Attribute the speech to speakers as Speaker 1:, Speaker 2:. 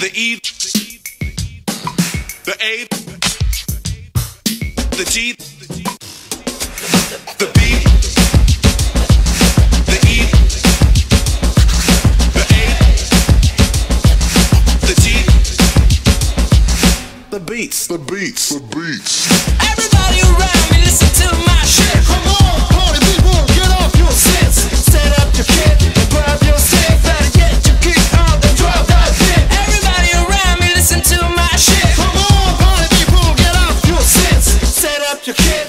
Speaker 1: the E, the A, the G,
Speaker 2: the
Speaker 1: B, the E, the A, the G,
Speaker 3: the
Speaker 4: beats, the beats, the beats. Everybody around me.